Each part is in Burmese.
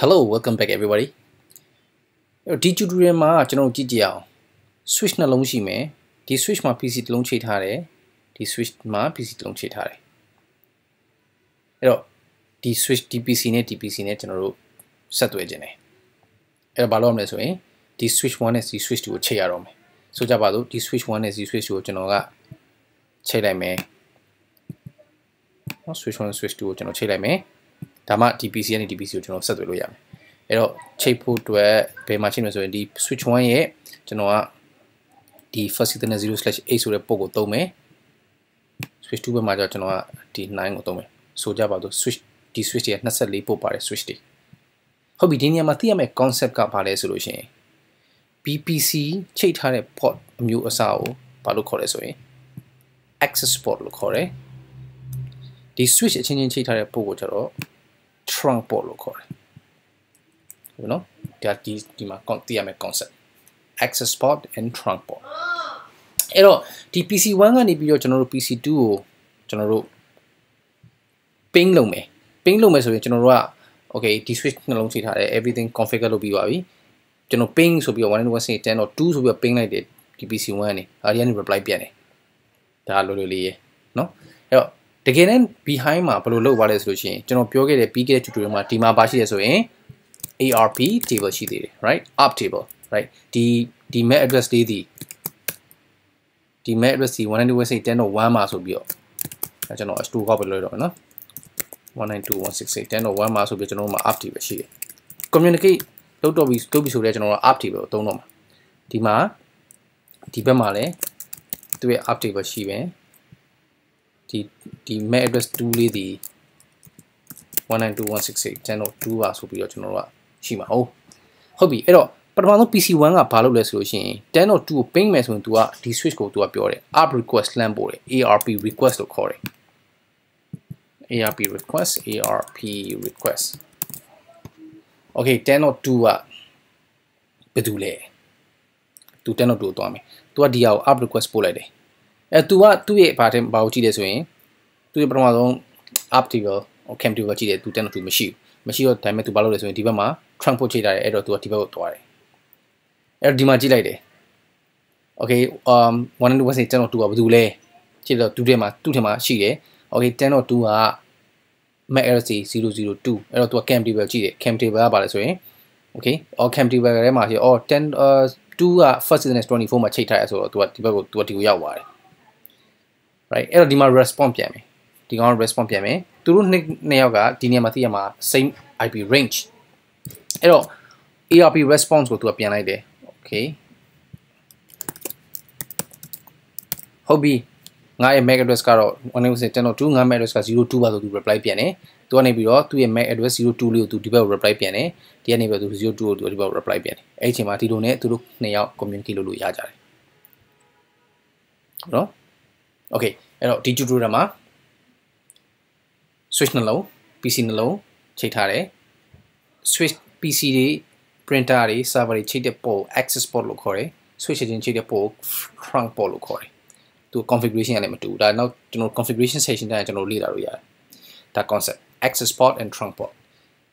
Hello welcome back everybody ဒီ tutorial မှာကျွန်တော်ကြည့်ကြည့်အောင် switch နှလုံးရှိမယ်ဒီ switch မှာ PC တစ်လုံးချိန်ထားတယ်ဒီ switch မှာ PC တစ်လုံးချိန်ထားတယ်အဲ့တော့ဒီ switch ဒီ PC နဲ့ဒီ PC နဲ့ကျွန်တော်တို့ဆက်သွယ်ခြင်းတယ်အဲ့တော့ဘာလုပ်ရမလဲဆိုရင်ဒီ switch 1နဲ့ဒီ switch 2ကိုချိန်ရတော့မယ်ဆိုကြပါစို့ဒီ switch 1နဲ့ဒီ switch 2ကိုကျွန်တော်ကချိန်လိုက်မယ်နော် switch 1 switch 2ကိုကျွန်တော်ချိန်လိုက်မယ် ဒါမှ DPC နဲ့ DPC ကိုကျွန်တော်ဆက်သွယ်လို့ရမယ်အဲ့တော့ချိတ်ဖို့အတွက်ဘယ်မှာချိန်လဲဆိုရင်ဒီ switch 1ရဲ့ကျွန်တော်ကဒီ first ethernet 0/8ဆိုတဲ့ port ကိုသုံးမယ် switch 2ဘက်မှာကျတော့ကျွန်တော်ကဒီ9ကိုသုံးမယ်ဆိုကြပါတော့ switch ဒီ switch ရဲ့24 port ပါတယ် switch တွေဟုတ်ပြီဒီနေရာမှာသိရမယ့် concept ကဘာလဲဆိုလို့ရှိရင် BPC ချိတ်ထားတဲ့ port အမျိုးအစားကိုဘာလို့ခေါ်လဲဆိုရင် access port လို့ခေါ်တယ်ဒီ switch အချင်းချင်းချိတ်ထားတဲ့ port ကိုကျတော့ trunk port လို့ခေါ်တယ်ဟုတ်နော်ဒါဒီဒီမှာသိရမယ့် concept access port and trunk port အဲ့တော့ဒီ PC1 ကနေပြီးတော့ကျွန်တော်တို့ PC2 ကိုကျွန်တော်တို့ ping လုပ်မယ် ping လုပ်မယ်ဆိုရင်ကျွန်တော်တို့က okay ဒီ switch နှလုံးချိန်ထားတယ် everything configure လုပ်ပြီးပါပြီကျွန်တော် ping ဆိုပြီးတော့1.1.10တော့2ဆိုပြီးတော့ ping လိုက်တယ်ဒီ PC1 ကနေအဲဒီကနေ reply ပြန်တယ်ဒါလိုလိုလေးရေနော်အဲ့တော့ တကယ်တမ်း behind မှာဘယ်လိုလုပ်ပါလဲဆိုလို့ရှိရင်ကျွန်တော်ပြောခဲ့တဲ့ပြီးခဲ့တဲ့ tutorial မှာဒီမှာပါရှိတယ်ဆိုရင် ARP table ရှိသေးတယ် right up table right ဒီဒီ MAC address လေးဒီဒီ MAC address ဒီ192.168.10.1မှာဆိုပြီးတော့အဲကျွန်တော် store ကောက်ပြလို့ရတော့နော်192.168.10.1မှာဆိုပြီးကျွန်တော်တို့မှာ up table ရှိတယ် communicate လုပ်တော့ပြီးလုပ်ပြီးဆိုတော့ကျွန်တော်တို့ up table ကိုသုံးတော့မှာဒီမှာဒီဘက်မှာလည်းသူ့ရဲ့ up table ရှိပဲ ဒီဒီ MAC address 2လေးဒီ192.168 channel 2ပါဆိုပြီးတော့ကျွန်တော်တို့ကရှိမှာဟုတ်ဟုတ်ပြီအဲ့တော့ပထမဆုံး PC1 ကဘာလုပ်လဲဆိုလို့ရှိရင်10.2ကို ping မယ်ဆိုရင် तू ကဒီ switch ကို तू ကပြောတယ် ARP request လမ်းပို့တယ် ARP request လို့ခေါ်တယ် ARP request ARP request Okay 10.2ကဘယ်သူလဲ तू 10.2ကိုသွားမယ် तू ကဒီဟာကို ARP request ပို့လိုက်တယ် အဲ तू ကသူ့ရဲ့ဘာတဲ့ဘာကိုကြည့်တယ်ဆိုရင်သူ့ရဲ့ပထမဆုံး ARP table ဟို cam table ကြည့်တယ် तू 10.2မရှိဘူးမရှိတော့ဒါပေမဲ့ तू ဘာလုပ်လဲဆိုရင်ဒီဘက်မှာ trunk ပို့ချိန်ထားတယ်အဲ့တော့ तू ကဒီဘက်ကိုသွားတယ်အဲ့တော့ဒီမှာကြည့်လိုက်တယ် okay um 100%ကျွန်တော်2ကဘာလို့လဲကြည့်တော့2ထဲမှာ2ထဲမှာရှိတယ် okay 10.2က mac rc 002အဲ့တော့ तू က cam table ကြည့်တယ် cam table ကဘာလဲဆိုရင် okay or cam table ထဲမှာရှိအော်10 uh 2က first season 24မှာချိန်ထားရဆိုတော့ तू ကဒီဘက်ကို तू ကဒီကိုရောက်သွားတယ် right အဲ့တော့ဒီမှာ response ပြန်မယ်ဒီကောင် response ပြန်မယ်သူတို့နှစ်နှစ်ယောက်ကဒီနေရာမှာသိရမှာ same IP range အဲ့တော့ ARP response ကိုသူကပြန်လိုက်တယ် okay ဟုတ်ပြီငါရဲ့ MAC address ကတော့ 192.10.2ငါ MAC address က02ပါဆိုသူ reply ပြန်တယ်သူကနေပြီးတော့သူ့ရဲ့ MAC address 02လေးကိုသူဒီဘက် reply ပြန်တယ်ဒီကနေပြီးတော့သူ02ကိုသူဒီဘက် reply ပြန်တယ်အဲ့ဒီအချိန်မှာဒီလိုနဲ့သူတို့နှစ်ယောက် communicate လုပ်လို့ရကြတယ်ဟုတ်နော် okay အဲ့တော့ဒီ tutorial မှာ switch နှလုံး PC နှလုံးချိန်ထားတယ် switch PC တွေ printer တွေ server တွေချိန်တဲ့ port access port လို့ခေါ်တယ် switch ချင်းချိန်တဲ့ port trunk port လို့ခေါ်တယ်သူ configuration ကလည်းမတူဘူးဒါနောက်ကျွန်တော် configuration section တိုင်းကျွန်တော်လေ့လာလို့ရတယ်ဒါ concept access port and trunk port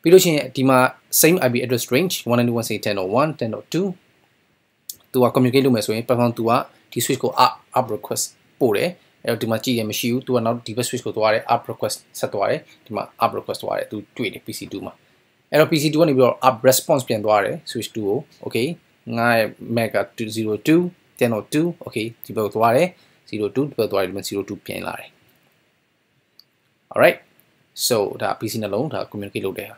ပြီးလို့ရှိရင်ဒီမှာ same IP address range 192.168.10.1 10.2သူက communicate လုပ်မယ်ဆိုရင် platform သူကဒီ switch ကို up up request ပို့တယ် အဲ့တော့ဒီမှာကြည့်ရမရှိဘူးသူကနောက်ဒီ best switch ကိုသွားတယ် up request ဆက်သွားတယ်ဒီမှာ up request သွားတယ်သူတွေ့တယ် PC2 မှာအဲ့တော့ PC2 ကနေပြီးတော့ up response ပြန်သွားတယ် switch 2ကို okay ငါရဲ့ Mac က02 10.2 okay ဒီဘက်ကိုသွားတယ်02ဒီဘက်သွားတယ်ဒီမှာ02ပြန်လာတယ် alright so ဒါ PC နှလုံးဒါ communicate လုပ်တယ်ဟာ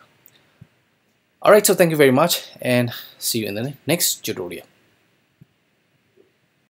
alright so thank you very much and see you in the next tutorial